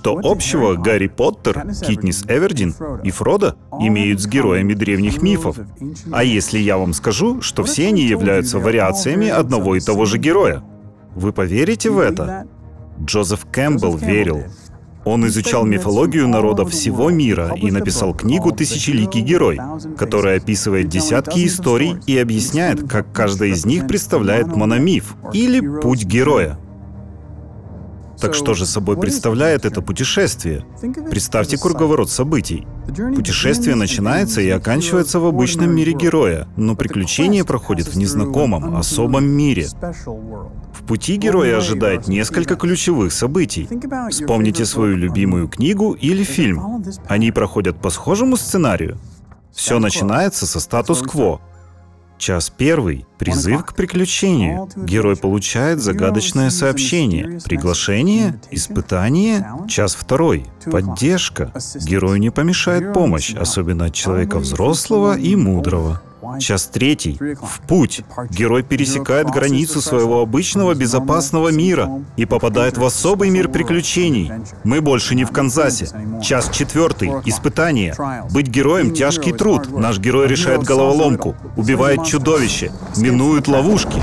Что общего Гарри Поттер, Китнис Эвердин и Фродо имеют с героями древних мифов? А если я вам скажу, что все они являются вариациями одного и того же героя? Вы поверите в это? Джозеф Кэмпбелл верил. Он изучал мифологию народов всего мира и написал книгу «Тысячеликий герой», которая описывает десятки историй и объясняет, как каждая из них представляет мономиф или путь героя. Так что же собой представляет это путешествие? Представьте круговорот событий. Путешествие начинается и оканчивается в обычном мире героя, но приключение проходит в незнакомом, особом мире. В пути героя ожидает несколько ключевых событий. Вспомните свою любимую книгу или фильм. Они проходят по схожему сценарию. Все начинается со статус-кво. Час первый. Призыв к приключению. Герой получает загадочное сообщение. Приглашение? Испытание? Час второй. Поддержка. Герою не помешает помощь, особенно от человека взрослого и мудрого. Час третий. В путь. Герой пересекает границу своего обычного безопасного мира и попадает в особый мир приключений. Мы больше не в Канзасе. Час четвертый. Испытание. Быть героем — тяжкий труд. Наш герой решает головоломку, убивает чудовище, минует ловушки.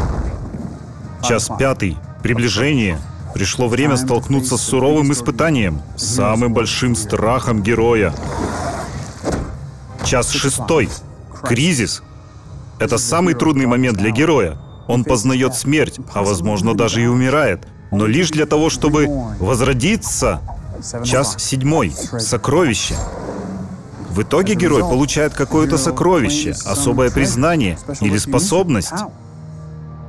Час пятый. Приближение. Пришло время столкнуться с суровым испытанием, самым большим страхом героя. Час шестой. Кризис. Это самый трудный момент для героя. Он познает смерть, а возможно даже и умирает. Но лишь для того, чтобы возродиться. Час седьмой. Сокровище. В итоге герой получает какое-то сокровище, особое признание или способность.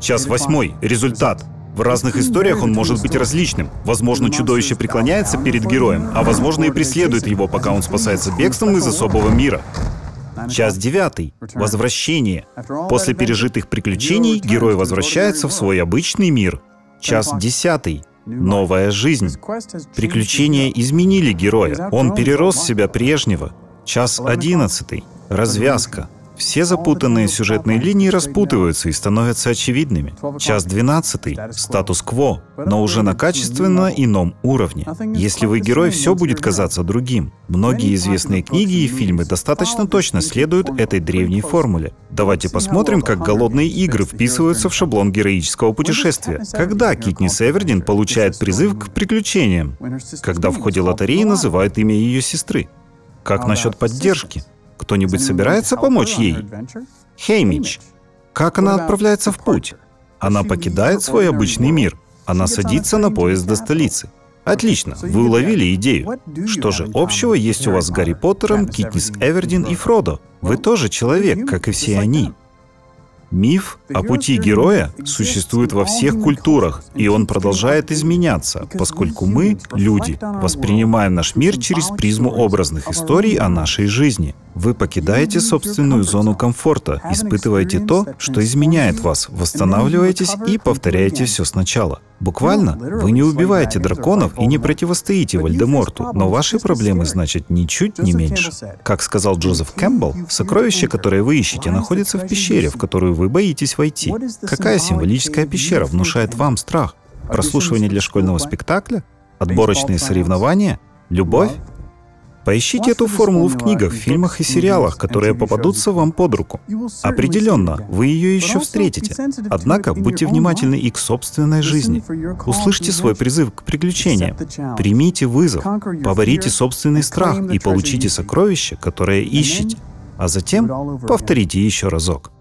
Час восьмой. Результат. В разных историях он может быть различным. Возможно, чудовище преклоняется перед героем, а возможно и преследует его, пока он спасается бегством из особого мира. Час девятый. Возвращение. После пережитых приключений герой возвращается в свой обычный мир. Час десятый. Новая жизнь. Приключения изменили героя. Он перерос себя прежнего. Час одиннадцатый. Развязка. Все запутанные сюжетные линии распутываются и становятся очевидными. Час 12. Статус-кво, но уже на качественно ином уровне. Если вы герой, все будет казаться другим. Многие известные книги и фильмы достаточно точно следуют этой древней формуле. Давайте посмотрим, как голодные игры вписываются в шаблон героического путешествия. Когда Китнис Эвердин получает призыв к приключениям? Когда в ходе лотереи называют имя ее сестры? Как насчет поддержки? Кто-нибудь собирается помочь ей? Хеймич. Как она отправляется в путь? Она покидает свой обычный мир. Она садится на поезд до столицы. Отлично, вы уловили идею. Что же общего есть у вас с Гарри Поттером, Китнис Эвердин и Фродо? Вы тоже человек, как и все они. Миф о пути героя существует во всех культурах, и он продолжает изменяться, поскольку мы, люди, воспринимаем наш мир через призму образных историй о нашей жизни. Вы покидаете собственную зону комфорта, испытываете то, что изменяет вас, восстанавливаетесь и повторяете все сначала. Буквально, вы не убиваете драконов и не противостоите Вальдеморту, но ваши проблемы, значит, ничуть не меньше. Как сказал Джозеф Кэмпбелл, сокровище, которое вы ищете, находится в пещере, в которую вы боитесь войти. Какая символическая пещера внушает вам страх? Прослушивание для школьного спектакля? Отборочные соревнования? Любовь? Поищите эту формулу в книгах, фильмах и сериалах, которые попадутся вам под руку. Определенно, вы ее еще встретите. Однако будьте внимательны и к собственной жизни. Услышьте свой призыв к приключениям. Примите вызов. Поборите собственный страх и получите сокровище, которое ищете. А затем повторите еще разок.